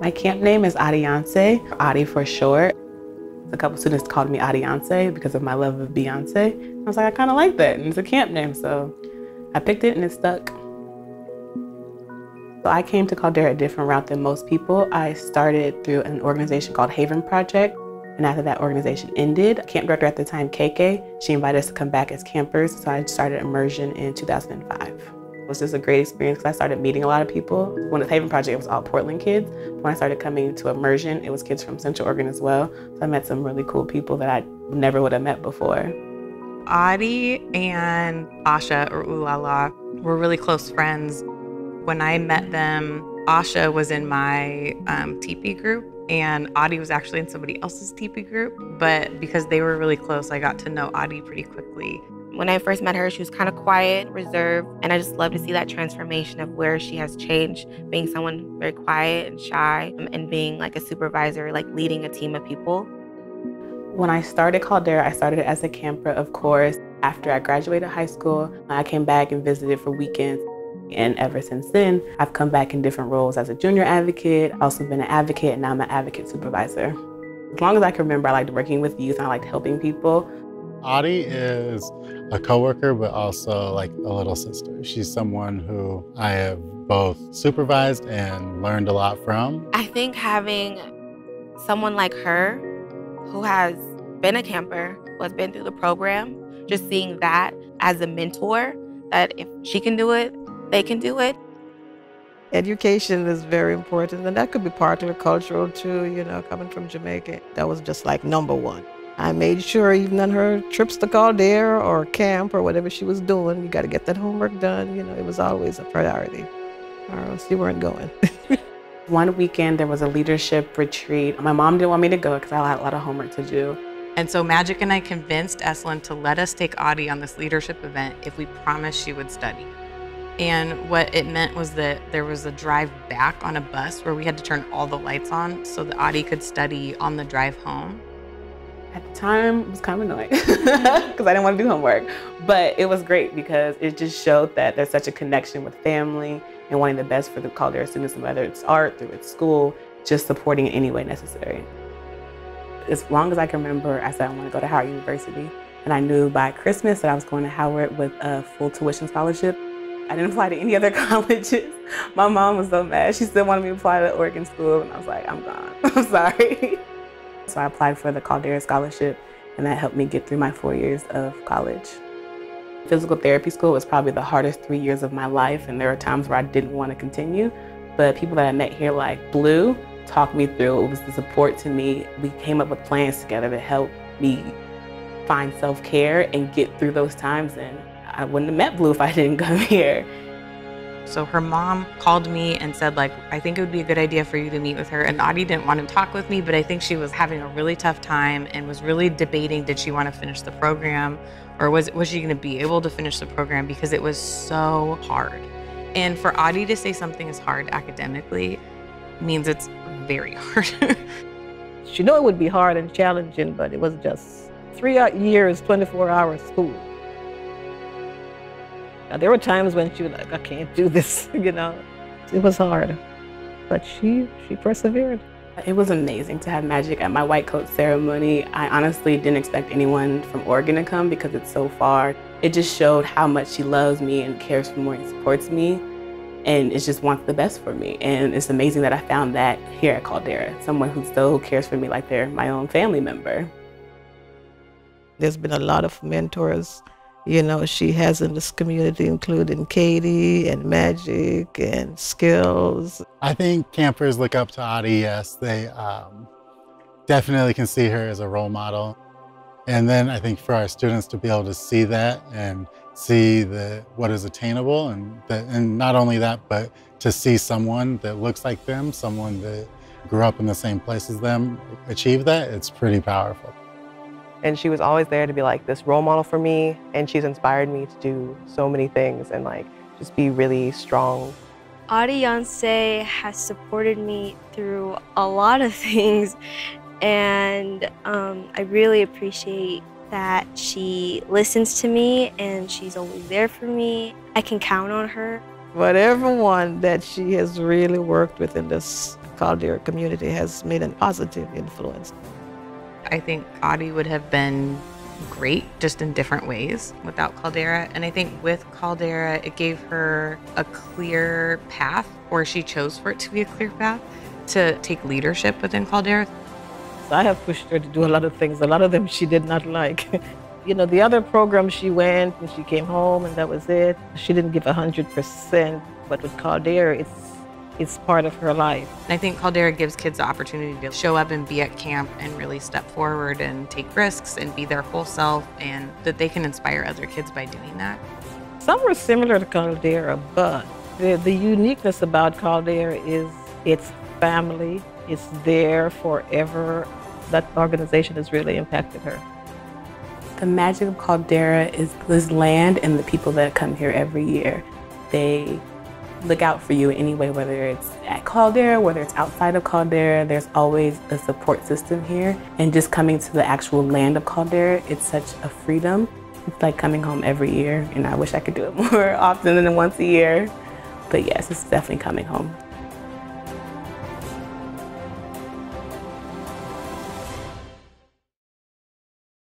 My camp name is Addyoncé, Addy for short. A couple students called me Addyoncé because of my love of Beyonce. I was like, I kind of like that, and it's a camp name, so I picked it and it stuck. So I came to Caldera a different route than most people. I started through an organization called Haven Project. And after that organization ended, camp director at the time, KK, she invited us to come back as campers. So I started immersion in 2005. Was just a great experience because I started meeting a lot of people. When the Haven Project, it was all Portland kids. When I started coming to immersion, it was kids from Central Oregon as well. So I met some really cool people that I never would have met before. Addy and Asha, or Ulala, were really close friends. When I met them, Asha was in my um, teepee group, and Addy was actually in somebody else's TP group. But because they were really close, I got to know Addy pretty quickly. When I first met her, she was kind of quiet, reserved, and I just love to see that transformation of where she has changed, being someone very quiet and shy, um, and being like a supervisor, like leading a team of people. When I started Caldera, I started as a camper, of course. After I graduated high school, I came back and visited for weekends. And ever since then, I've come back in different roles as a junior advocate, also been an advocate, and now I'm an advocate supervisor. As long as I can remember, I liked working with youth and I liked helping people. Addy is a coworker, but also like a little sister. She's someone who I have both supervised and learned a lot from. I think having someone like her who has been a camper, who has been through the program, just seeing that as a mentor, that if she can do it, they can do it. Education is very important, and that could be part of the cultural too, you know, coming from Jamaica. That was just like number one. I made sure even on her trips to Caldera or camp or whatever she was doing, you got to get that homework done. You know, it was always a priority, or else you weren't going. One weekend, there was a leadership retreat. My mom didn't want me to go because I had a lot of homework to do. And so Magic and I convinced Esalen to let us take Addy on this leadership event if we promised she would study. And what it meant was that there was a drive back on a bus where we had to turn all the lights on so that Addy could study on the drive home. At the time, it was kind of annoying because I didn't want to do homework. But it was great because it just showed that there's such a connection with family and wanting the best for the Caldera students, whether it's art, through its school, just supporting in any way necessary. As long as I can remember, I said I want to go to Howard University. And I knew by Christmas that I was going to Howard with a full tuition scholarship. I didn't apply to any other colleges. My mom was so mad. She still wanted me to apply to Oregon School, and I was like, I'm gone. I'm sorry. So I applied for the Caldera Scholarship, and that helped me get through my four years of college. Physical therapy school was probably the hardest three years of my life, and there were times where I didn't want to continue. But people that I met here, like Blue, talked me through. It was the support to me. We came up with plans together to help me find self-care and get through those times. And I wouldn't have met Blue if I didn't come here. So her mom called me and said, like, I think it would be a good idea for you to meet with her. And Addy didn't want to talk with me, but I think she was having a really tough time and was really debating did she want to finish the program or was, was she going to be able to finish the program because it was so hard. And for Addy to say something is hard academically means it's very hard. she knew it would be hard and challenging, but it was just three years, 24 hours school. Now, there were times when she was like, I can't do this, you know. It was hard, but she she persevered. It was amazing to have Magic at my white coat ceremony. I honestly didn't expect anyone from Oregon to come because it's so far. It just showed how much she loves me and cares for me and supports me and it just wants the best for me. And it's amazing that I found that here at Caldera, someone who still cares for me like they're my own family member. There's been a lot of mentors you know, she has in this community, including Katie and Magic and Skills. I think campers look up to Addy, yes. They um, definitely can see her as a role model. And then I think for our students to be able to see that and see the what is attainable and, the, and not only that, but to see someone that looks like them, someone that grew up in the same place as them achieve that, it's pretty powerful. And she was always there to be like this role model for me. And she's inspired me to do so many things and like just be really strong. Addyoncé has supported me through a lot of things. And um, I really appreciate that she listens to me and she's always there for me. I can count on her. But everyone that she has really worked with in this Caldera community has made a positive influence. I think Addy would have been great just in different ways without Caldera. And I think with Caldera, it gave her a clear path, or she chose for it to be a clear path to take leadership within Caldera. I have pushed her to do a lot of things. A lot of them she did not like. you know, the other programs she went and she came home and that was it. She didn't give 100%, but with Caldera, it's it's part of her life. I think Caldera gives kids the opportunity to show up and be at camp and really step forward and take risks and be their whole self and that they can inspire other kids by doing that. Some were similar to Caldera, but the, the uniqueness about Caldera is its family. It's there forever. That organization has really impacted her. The magic of Caldera is this land and the people that come here every year. They look out for you anyway, whether it's at Caldera, whether it's outside of Caldera, there's always a support system here. And just coming to the actual land of Caldera, it's such a freedom. It's like coming home every year, and I wish I could do it more often than once a year. But yes, it's definitely coming home.